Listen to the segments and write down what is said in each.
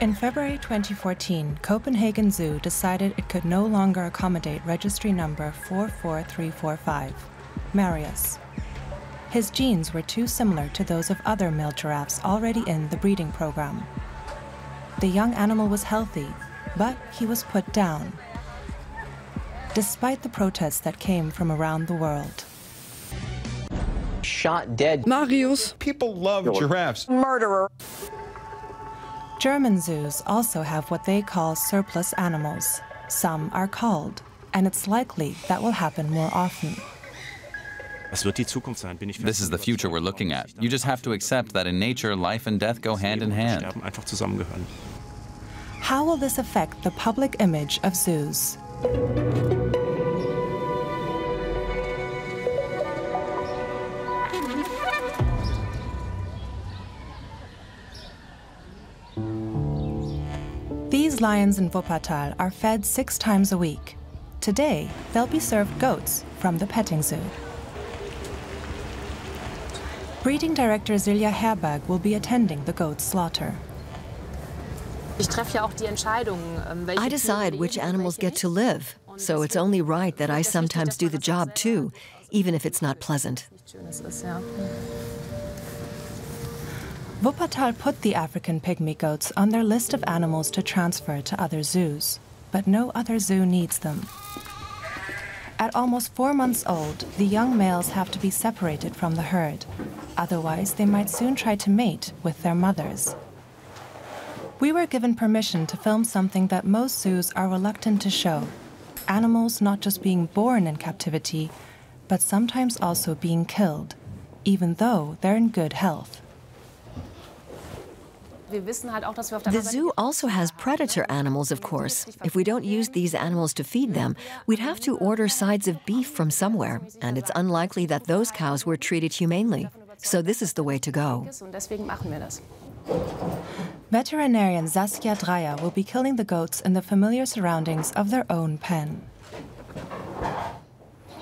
In February 2014, Copenhagen Zoo decided it could no longer accommodate registry number 44345, Marius. His genes were too similar to those of other male giraffes already in the breeding program. The young animal was healthy, but he was put down. Despite the protests that came from around the world. Shot dead. Marius. People love giraffes. Murderer. German zoos also have what they call surplus animals. Some are culled, and it's likely that will happen more often. This is the future we're looking at. You just have to accept that in nature, life and death go hand in hand. How will this affect the public image of zoos? Lions in Wuppertal are fed six times a week. Today, they'll be served goats from the petting zoo. Breeding director Silja Herberg will be attending the goat slaughter. I decide which animals get to live, so it's only right that I sometimes do the job too, even if it's not pleasant. Wuppertal put the African pygmy goats on their list of animals to transfer to other zoos, but no other zoo needs them. At almost four months old, the young males have to be separated from the herd. Otherwise, they might soon try to mate with their mothers. We were given permission to film something that most zoos are reluctant to show animals not just being born in captivity, but sometimes also being killed, even though they're in good health. The zoo also has predator animals, of course. If we don't use these animals to feed them, we'd have to order sides of beef from somewhere, and it's unlikely that those cows were treated humanely. So this is the way to go. Veterinarian Saskia Dreyer will be killing the goats in the familiar surroundings of their own pen.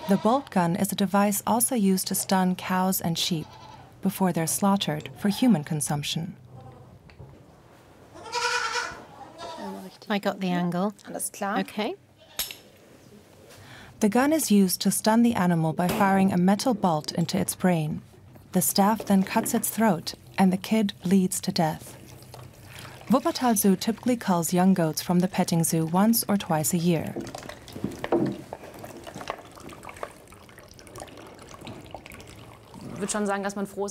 The bolt gun is a device also used to stun cows and sheep before they're slaughtered for human consumption. I got the angle. Okay. The gun is used to stun the animal by firing a metal bolt into its brain. The staff then cuts its throat, and the kid bleeds to death. Wuppertal Zoo typically culls young goats from the petting zoo once or twice a year.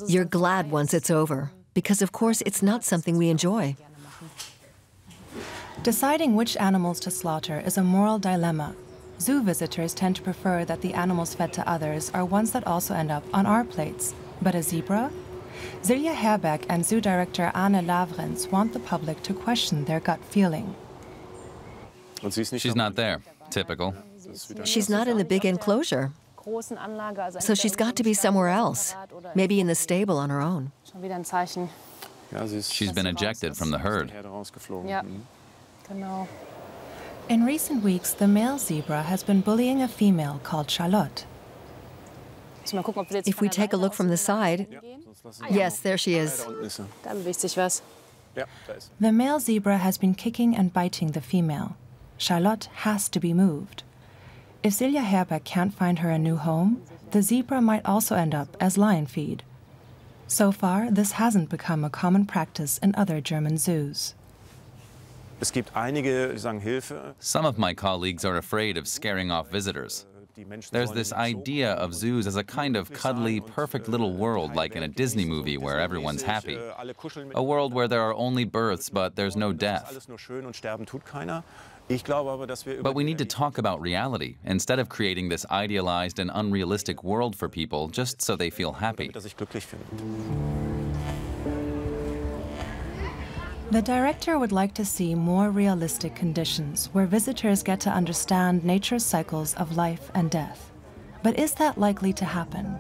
You're glad once it's over, because of course it's not something we enjoy. Deciding which animals to slaughter is a moral dilemma. Zoo visitors tend to prefer that the animals fed to others are ones that also end up on our plates. But a zebra? Silja Herberg and zoo director Arne Lawrenz want the public to question their gut feeling. She's not there. Typical. She's not in the big enclosure. So she's got to be somewhere else, maybe in the stable on her own. She's been ejected from the herd. In recent weeks, the male zebra has been bullying a female called Charlotte. If we take a look from the side, yes, there she is. The male zebra has been kicking and biting the female. Charlotte has to be moved. If Silja Herberg can't find her a new home, the zebra might also end up as lion feed. So far, this hasn't become a common practice in other German zoos. Some of my colleagues are afraid of scaring off visitors. There's this idea of zoos as a kind of cuddly, perfect little world like in a Disney movie where everyone's happy. A world where there are only births but there's no death. But we need to talk about reality instead of creating this idealized and unrealistic world for people just so they feel happy. The director would like to see more realistic conditions where visitors get to understand nature's cycles of life and death. But is that likely to happen?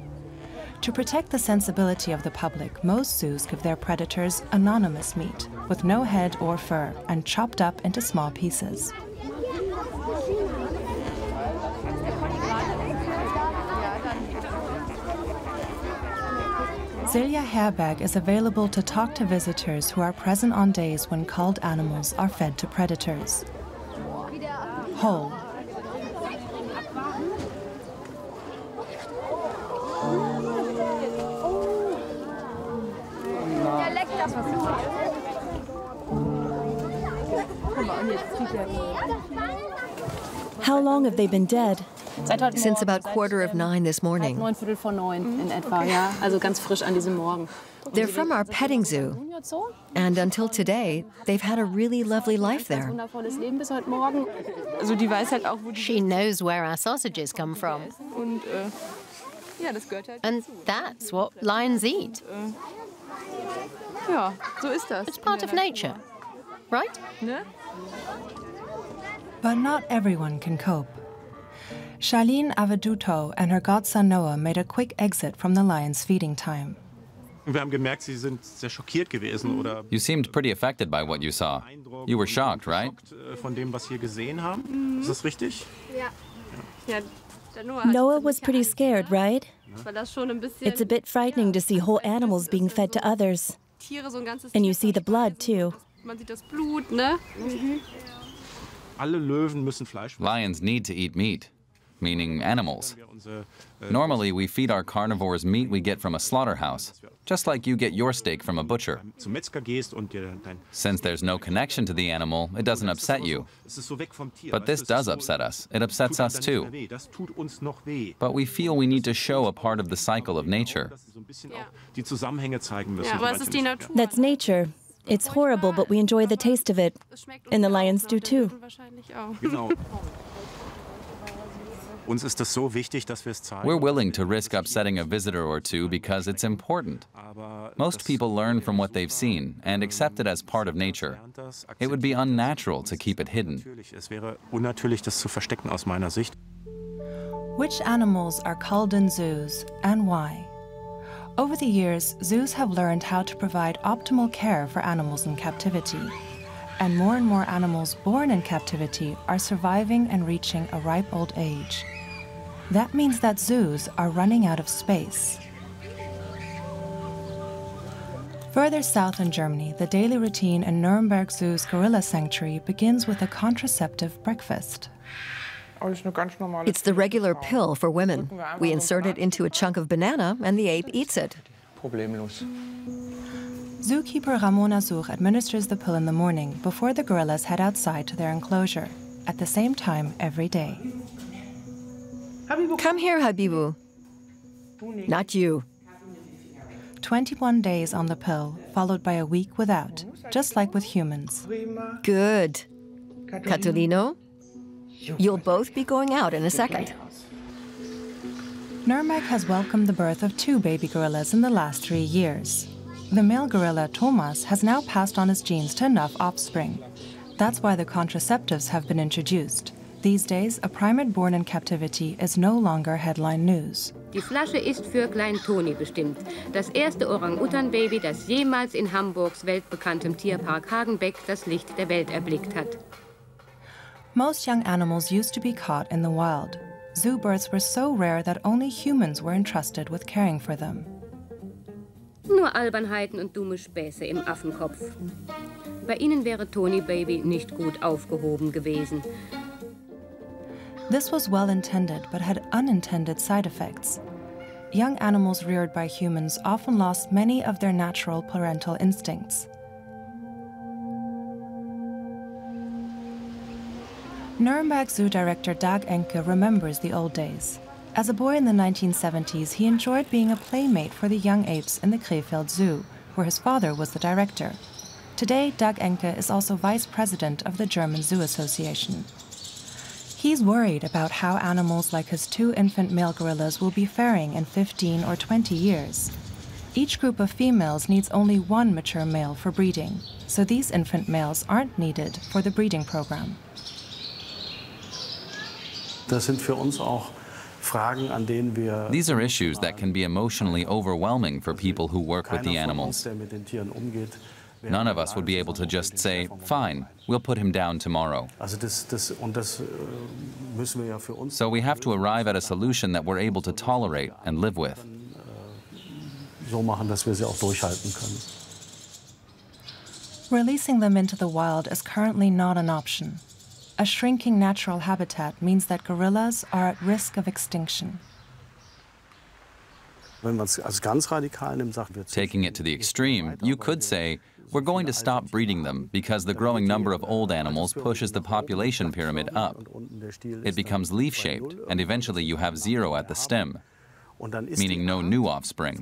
To protect the sensibility of the public, most zoos give their predators anonymous meat, with no head or fur, and chopped up into small pieces. Silja Herberg is available to talk to visitors who are present on days when culled animals are fed to predators. Whole. How long have they been dead? Since about quarter of nine this morning. They're from our petting zoo. And until today, they've had a really lovely life there. She knows where our sausages come from. And that's what lions eat. It's part of nature, right? But not everyone can cope. Charlene Aveduto and her godson Noah made a quick exit from the lion's feeding time. Mhm. You seemed pretty affected by what you saw. You were shocked, right? Noah was pretty scared, right? It's a bit frightening to see whole animals being fed to others. And you see the blood, too. Mhm. Lions need to eat meat, meaning animals. Normally, we feed our carnivores meat we get from a slaughterhouse, just like you get your steak from a butcher. Since there's no connection to the animal, it doesn't upset you. But this does upset us. It upsets us too. But we feel we need to show a part of the cycle of nature. Yeah. That's nature. It's horrible, but we enjoy the taste of it. And the lions do too. We're willing to risk upsetting a visitor or two because it's important. Most people learn from what they've seen and accept it as part of nature. It would be unnatural to keep it hidden. Which animals are culled in zoos and why? Over the years, zoos have learned how to provide optimal care for animals in captivity. And more and more animals born in captivity are surviving and reaching a ripe old age. That means that zoos are running out of space. Further south in Germany, the daily routine in Nuremberg Zoo's gorilla sanctuary begins with a contraceptive breakfast. It's the regular pill for women. We insert it into a chunk of banana and the ape eats it. Zookeeper Ramona Such administers the pill in the morning before the gorillas head outside to their enclosure, at the same time every day. Come here, Habibu. Not you. 21 days on the pill, followed by a week without, just like with humans. Good. Catolino, you'll both be going out in a second. Nuremberg has welcomed the birth of two baby gorillas in the last three years. The male gorilla, Thomas, has now passed on his genes to enough offspring. That's why the contraceptives have been introduced. These days, a primate born in captivity is no longer headline news. Die Flasche ist für Klein Toni bestimmt. Das erste Orang-Utan-Baby, das jemals in Hamburgs weltbekanntem Tierpark Hagenbeck das Licht der Welt erblickt hat. Most young animals used to be caught in the wild. Zoo births were so rare that only humans were entrusted with caring for them. Nur Albernheiten und dumme Späße im Affenkopf. Bei ihnen wäre Toni Baby nicht gut aufgehoben gewesen. This was well intended but had unintended side effects. Young animals reared by humans often lost many of their natural parental instincts. Nuremberg Zoo director Dag Encke remembers the old days. As a boy in the 1970s, he enjoyed being a playmate for the young apes in the Krefeld Zoo, where his father was the director. Today, Dag Encke is also vice president of the German Zoo Association. He's worried about how animals like his two infant male gorillas will be faring in 15 or 20 years. Each group of females needs only one mature male for breeding, so these infant males aren't needed for the breeding program. Das sind für uns auch Fragen, an denen wir These are issues that can be emotionally overwhelming for people who work with the animals. Uns, der mit den Tieren umgeht, wäre None of us would be able to just say, fine, we'll put him down tomorrow. Also das, das, und das äh, müssen wir ja für uns So we have to arrive at a solution that we're able to tolerate and live with. Äh, so machen, dass wir sie auch durchhalten können. Releasing them into the wild is currently not an option. A shrinking natural habitat means that gorillas are at risk of extinction. Taking it to the extreme, you could say, we're going to stop breeding them because the growing number of old animals pushes the population pyramid up. It becomes leaf shaped, and eventually you have zero at the stem, meaning no new offspring.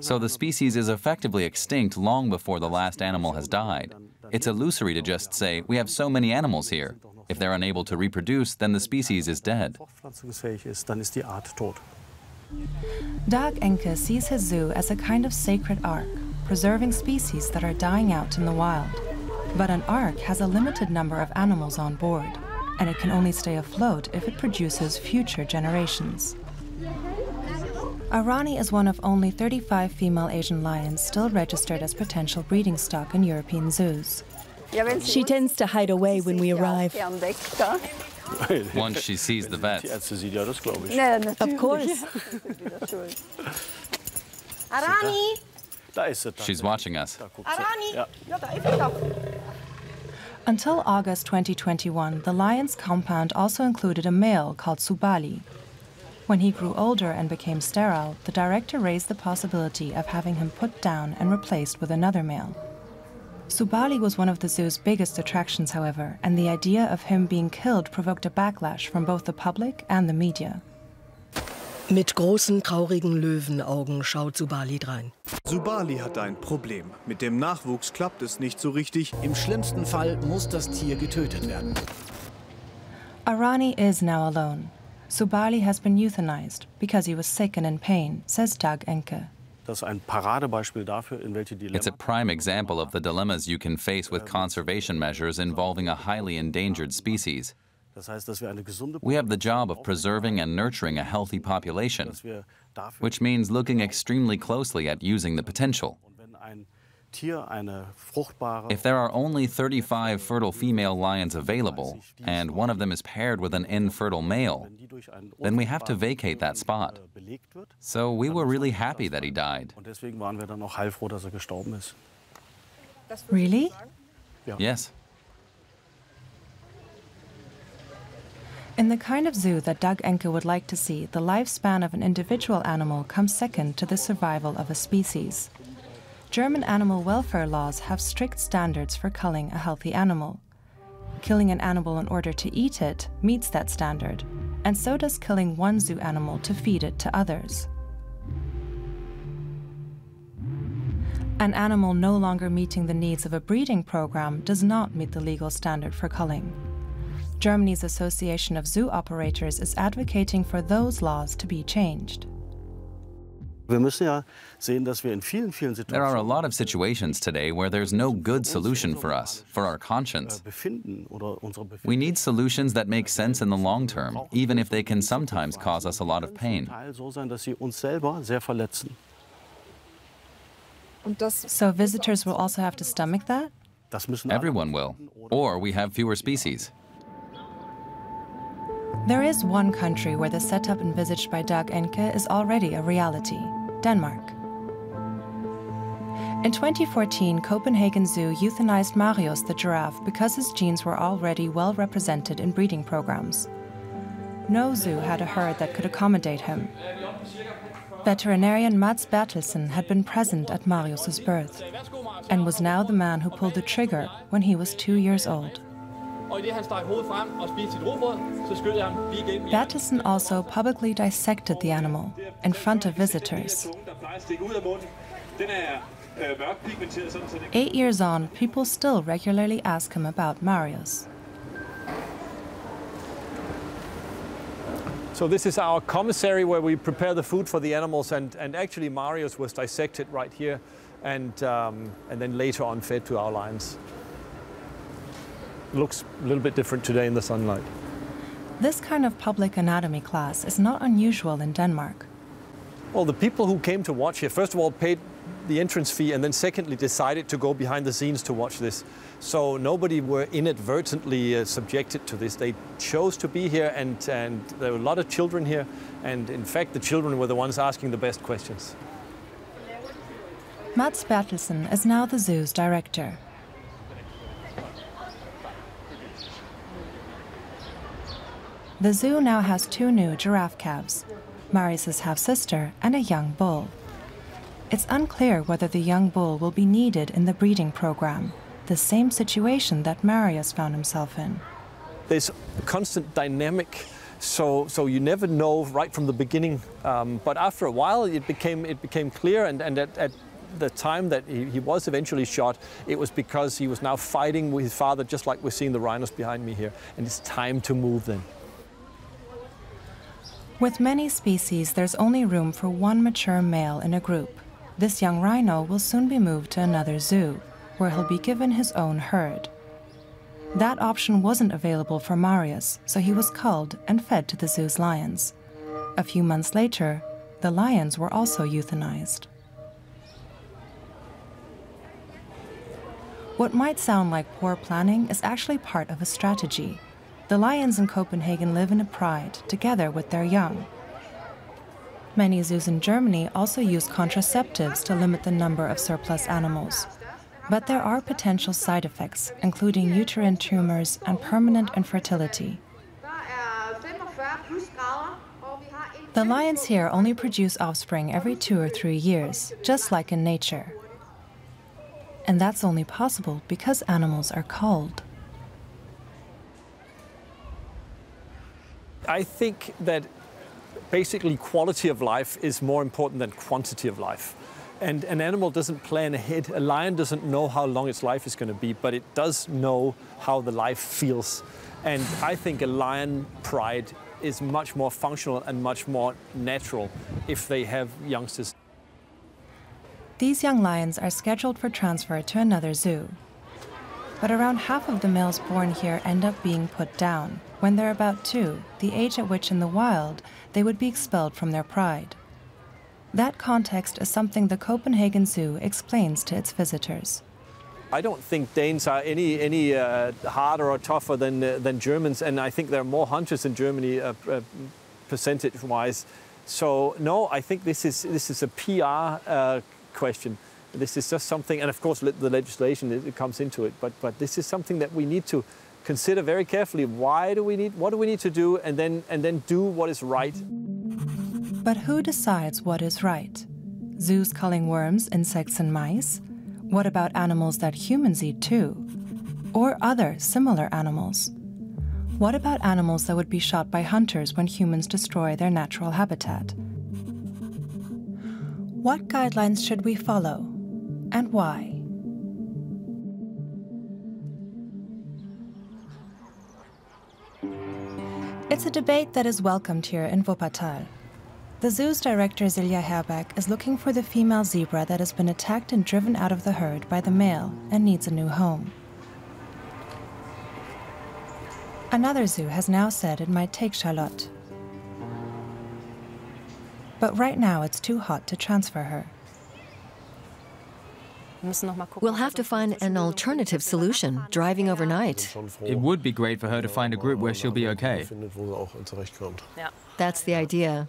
So the species is effectively extinct long before the last animal has died. It's illusory to just say, we have so many animals here. If they're unable to reproduce, then the species is dead. Dag Encke sees his zoo as a kind of sacred ark, preserving species that are dying out in the wild. But an ark has a limited number of animals on board, and it can only stay afloat if it produces future generations. Arani is one of only 35 female Asian lions still registered as potential breeding stock in European zoos. She tends to hide away when we arrive. Once she sees the vet. Of course. Arani! She's watching us. Arani! Until August 2021, the lion's compound also included a male called Subali. When he grew older and became sterile, the director raised the possibility of having him put down and replaced with another male. Subali was one of the zoo's biggest attractions, however, and the idea of him being killed provoked a backlash from both the public and the media. Mit großen, traurigen Löwenaugen schaut Subali drein. Subali hat ein Problem. Mit dem Nachwuchs klappt es nicht so richtig. Im schlimmsten Fall muss das Tier getötet werden. Arani is now alone. Subali has been euthanized because he was sick and in pain, says Dag Encke. It's a prime example of the dilemmas you can face with conservation measures involving a highly endangered species. We have the job of preserving and nurturing a healthy population, which means looking extremely closely at using the potential. If there are only 35 fertile female lions available, and one of them is paired with an infertile male, then we have to vacate that spot. So we were really happy that he died. Really? Yes. In the kind of zoo that Dag Encke would like to see, the lifespan of an individual animal comes second to the survival of a species. German animal welfare laws have strict standards for culling a healthy animal. Killing an animal in order to eat it meets that standard, and so does killing one zoo animal to feed it to others. An animal no longer meeting the needs of a breeding program does not meet the legal standard for culling. Germany's Association of Zoo Operators is advocating for those laws to be changed. There are a lot of situations today where there's no good solution for us, for our conscience. We need solutions that make sense in the long term, even if they can sometimes cause us a lot of pain. So visitors will also have to stomach that? Everyone will. Or we have fewer species. There is one country where the setup envisaged by Dag Encke is already a reality. Denmark. In 2014, Copenhagen Zoo euthanized Marius the giraffe because his genes were already well represented in breeding programs. No zoo had a herd that could accommodate him. Veterinarian Mads Bertelsen had been present at Marius's birth and was now the man who pulled the trigger when he was two years old. Bertelsen also publicly dissected the animal in front of visitors. Eight years on, people still regularly ask him about Marius. So this is our commissary where we prepare the food for the animals, and, and actually Marius was dissected right here, and, um, and then later on fed to our lions looks a little bit different today in the sunlight. This kind of public anatomy class is not unusual in Denmark. Well, the people who came to watch here, first of all, paid the entrance fee and then secondly decided to go behind the scenes to watch this. So nobody were inadvertently uh, subjected to this. They chose to be here and, and there were a lot of children here and in fact the children were the ones asking the best questions. Mads Bertelsen is now the zoo's director. The zoo now has two new giraffe calves, Marius's half sister and a young bull. It's unclear whether the young bull will be needed in the breeding program, the same situation that Marius found himself in. There's constant dynamic, so, so you never know right from the beginning. Um, but after a while, it became, it became clear, and, and at, at the time that he, he, was eventually shot, it was because he was now fighting with his father, just like we're seeing the rhinos behind me here. And it's time to move then. With many species, there's only room for one mature male in a group. This young rhino will soon be moved to another zoo, where he'll be given his own herd. That option wasn't available for Marius, so he was culled and fed to the zoo's lions. A few months later, the lions were also euthanized. What might sound like poor planning is actually part of a strategy. The lions in Copenhagen live in a pride, together with their young. Many zoos in Germany also use contraceptives to limit the number of surplus animals. But there are potential side effects, including uterine tumors and permanent infertility. The lions here only produce offspring every two or three years, just like in nature. And that's only possible because animals are culled. I think that basically quality of life is more important than quantity of life. And an animal doesn't plan ahead. A lion doesn't know how long its life is going to be, but it does know how the life feels. And I think a lion pride is much more functional and much more natural if they have youngsters. These young lions are scheduled for transfer to another zoo. But around half of the males born here end up being put down when they're about two, the age at which in the wild they would be expelled from their pride. That context is something the Copenhagen Zoo explains to its visitors. I don't think Danes are any any uh, harder or tougher than uh, than Germans, and I think there are more hunters in Germany, uh, uh percentage-wise. So no, I think this is this is a PR uh, question. This is just something, and of course the legislation it comes into it. But but this is something that we need to consider very carefully why do we need what do we need to do and then and then do what is right. But who decides what is right? Zoos culling worms insects and mice? What about animals that humans eat too? Or other similar animals? What about animals that would be shot by hunters when humans destroy their natural habitat? What guidelines should we follow? And why It's a debate that is welcomed here in Wuppertal. The zoo's director Silja Herberg is looking for the female zebra that has been attacked and driven out of the herd by the male and needs a new home. Another zoo has now said it might take Charlotte. But right now it's too hot to transfer her. We'll have to find an alternative solution, driving overnight. It would be great for her to find a group where she'll be okay. That's the idea.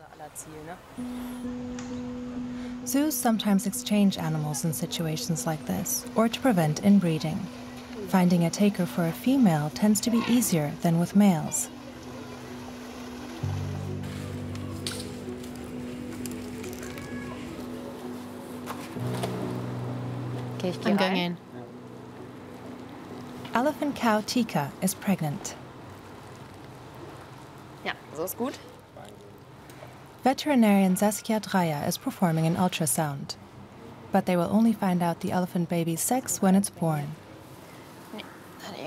Zoos sometimes exchange animals in situations like this, or to prevent inbreeding. Finding a taker for a female tends to be easier than with males. I'm going in. Elephant cow Tika is pregnant. Ja, so ist gut. Veterinarian Saskia Dreyer is performing an ultrasound. But they will only find out the elephant baby's sex when it's born.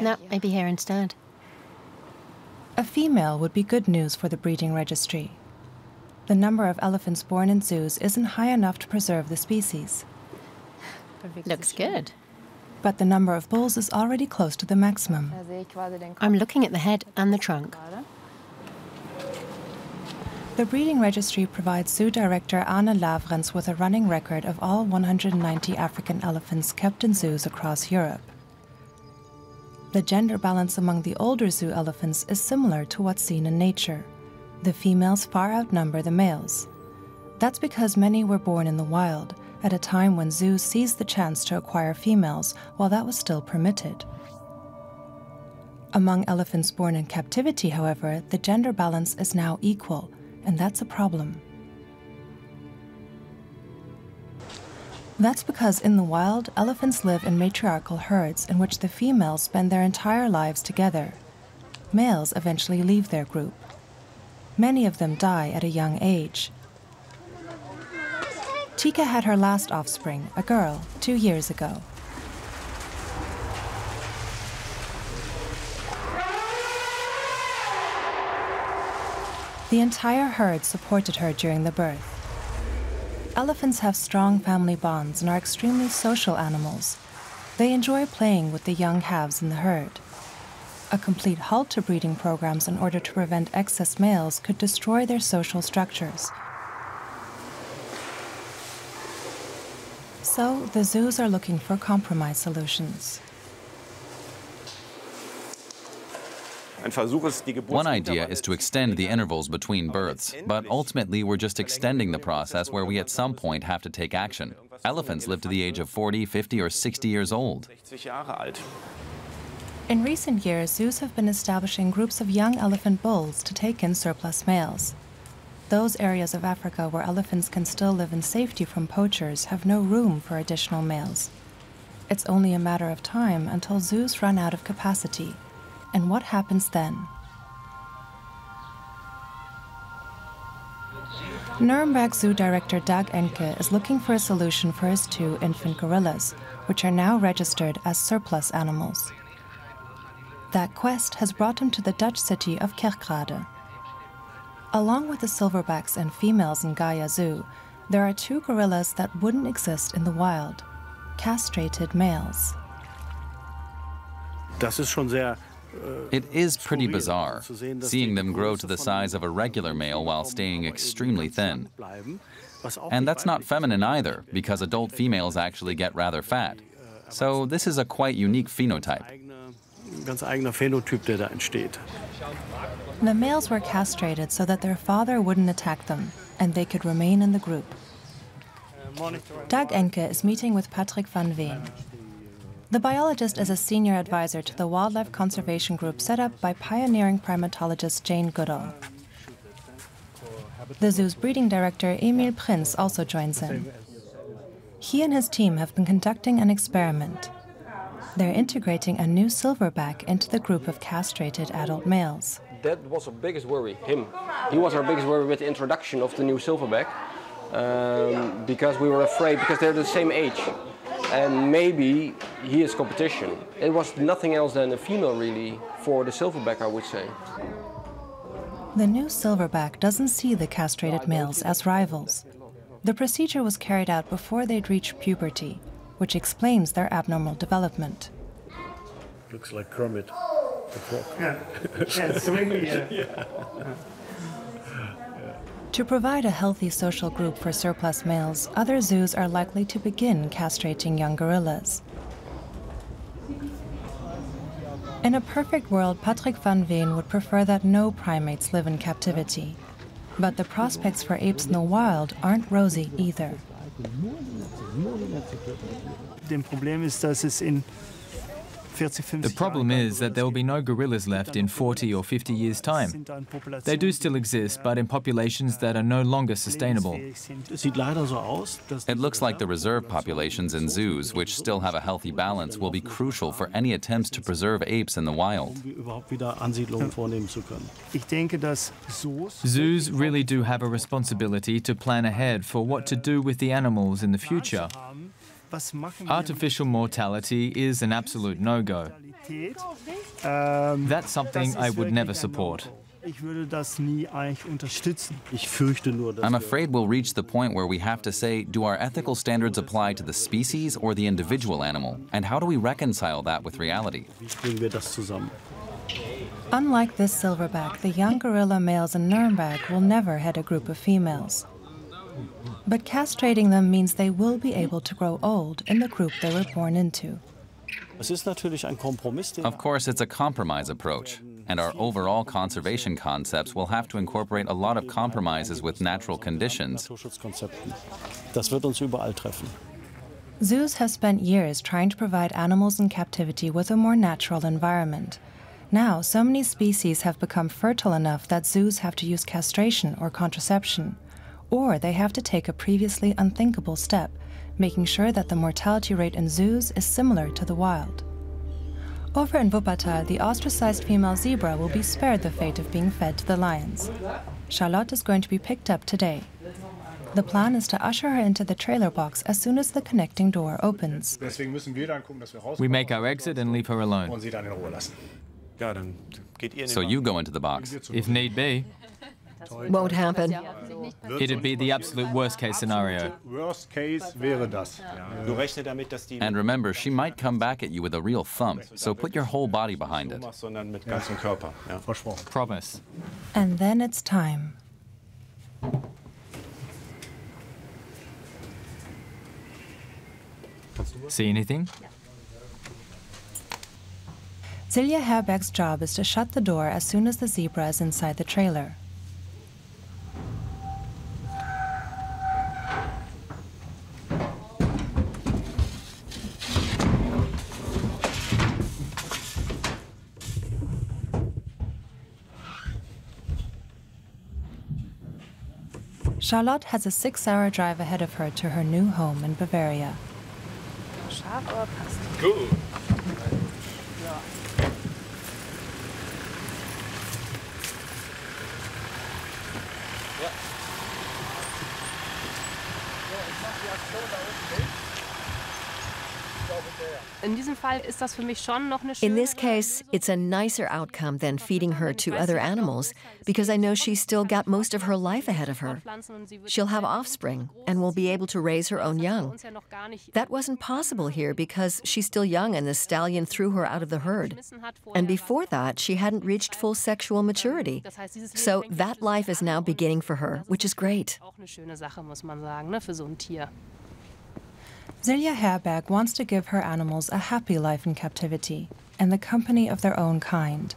No, maybe here instead. A female would be good news for the breeding registry. The number of elephants born in zoos isn't high enough to preserve the species. Looks good. But the number of bulls is already close to the maximum. I'm looking at the head and the trunk. The breeding registry provides zoo director Arne Lawrenz with a running record of all 190 African elephants kept in zoos across Europe. The gender balance among the older zoo elephants is similar to what's seen in nature. The females far outnumber the males. That's because many were born in the wild, at a time when zoos seized the chance to acquire females while that was still permitted. Among elephants born in captivity, however, the gender balance is now equal, and that's a problem. That's because in the wild, elephants live in matriarchal herds in which the females spend their entire lives together. Males eventually leave their group. Many of them die at a young age. Tika had her last offspring, a girl, two years ago. The entire herd supported her during the birth. Elephants have strong family bonds and are extremely social animals. They enjoy playing with the young calves in the herd. A complete halt to breeding programs in order to prevent excess males could destroy their social structures. So, the zoos are looking for compromise solutions. One idea is to extend the intervals between births, but ultimately we're just extending the process where we at some point have to take action. Elephants live to the age of 40, 50, or 60 years old. In recent years, zoos have been establishing groups of young elephant bulls to take in surplus males. Those areas of Africa where elephants can still live in safety from poachers have no room for additional males. It's only a matter of time until zoos run out of capacity. And what happens then? Nuremberg Zoo director Dag Encke is looking for a solution for his two infant gorillas, which are now registered as surplus animals. That quest has brought him to the Dutch city of Kerkrade. Along with the silverbacks and females in Gaia Zoo, there are two gorillas that wouldn't exist in the wild castrated males. Das ist schon sehr it is pretty bizarre, seeing them grow to the size of a regular male while staying extremely thin. And that's not feminine either, because adult females actually get rather fat. So this is a quite unique phenotype. The males were castrated so that their father wouldn't attack them, and they could remain in the group. Dag Encke is meeting with Patrick van Veen, the biologist is a senior advisor to the wildlife conservation group set up by pioneering primatologist Jane Goodall. The zoo's breeding director, Emil Prinz, also joins in. He and his team have been conducting an experiment. They're integrating a new silverback into the group of castrated adult males. That was our biggest worry, him. He was our biggest worry with the introduction of the new silverback um, because we were afraid, because they're the same age and maybe he is competition. It was nothing else than a female, really, for the silverback, I would say. The new silverback doesn't see the castrated males as rivals. The procedure was carried out before they'd reached puberty, which explains their abnormal development. Looks like Kermit the Frog. Yeah, yeah swinging. Yeah. yeah. To provide a healthy social group for surplus males, other zoos are likely to begin castrating young gorillas. In a perfect world, Patrick van Veen would prefer that no primates live in captivity. But the prospects for apes in the wild aren't rosy either. Das Problem ist, dass es in the problem is that there will be no gorillas left in 40 or 50 years' time. They do still exist, but in populations that are no longer sustainable. It looks like the reserve populations in zoos, which still have a healthy balance, will be crucial for any attempts to preserve apes in the wild. Zoos really do have a responsibility to plan ahead for what to do with the animals in the future. Artificial mortality is an absolute no-go. That's something I would never support. I'm afraid we'll reach the point where we have to say, do our ethical standards apply to the species or the individual animal? And how do we reconcile that with reality? Unlike this silverback, the young gorilla males in Nuremberg will never head a group of females. But castrating them means they will be able to grow old in the group they were born into. Of course, it's a compromise approach. and our overall conservation concepts will have to incorporate a lot of compromises with natural conditions. Das wird uns überall treffen. Zoos have spent years trying to provide animals in captivity with a more natural environment. Now, so many species have become fertile enough that zoos have to use castration or contraception, or they have to take a previously unthinkable step, making sure that the mortality rate in zoos is similar to the wild. Over in Wuppertal, the ostracized female zebra will be spared the fate of being fed to the lions. Charlotte is going to be picked up today. The plan is to usher her into the trailer box as soon as the connecting door opens. We make our exit and leave her alone. So you go into the box. If need be. Won't happen. It'd be the absolute worst case scenario. And remember, she might come back at you with a real thump, so put your whole body behind it. Promise. And then it's time. See anything? Silja Herberg's job is to shut the door as soon as the zebra is inside the trailer. Charlotte has a six hour drive ahead of her to her new home in Bavaria. Cool. In diesem Fall ist das für mich schon noch eine In this case, it's a nicer outcome than feeding her to other animals because I know she's still got most of her life ahead of her. She'll have offspring and will be able to raise her own young. That wasn't possible here because she's still young and the stallion threw her out of the herd. And before that, she hadn't reached full sexual maturity. So that life is now beginning for her, which is great. Auch eine schöne Sache, muss man sagen, ne, für so ein Tier. Silja Herberg wants to give her animals a happy life in captivity and the company of their own kind.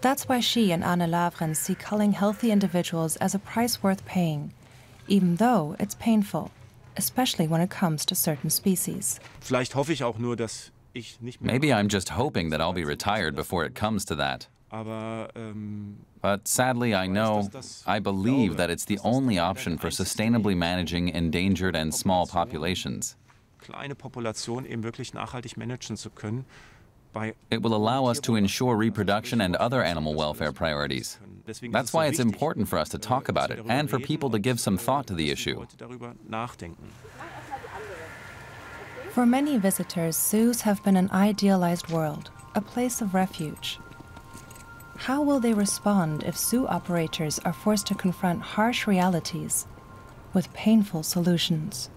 That's why she and Arne Lawrenz see culling healthy individuals as a price worth paying, even though it's painful, especially when it comes to certain species. Vielleicht hoffe ich auch nur, dass ich nicht mehr Maybe I'm just hoping that I'll be retired before it comes to that. Aber ähm, But sadly, I know, I believe that it's the only option for sustainably managing endangered and small populations. kleine Population eben wirklich nachhaltig managen zu können. Bei It will allow us to ensure reproduction and other animal welfare priorities. That's why it's important for us to talk about it and for people to give some thought to the issue. For many visitors, zoos have been an idealized world, a place of refuge. How will they respond if zoo operators are forced to confront harsh realities with painful solutions?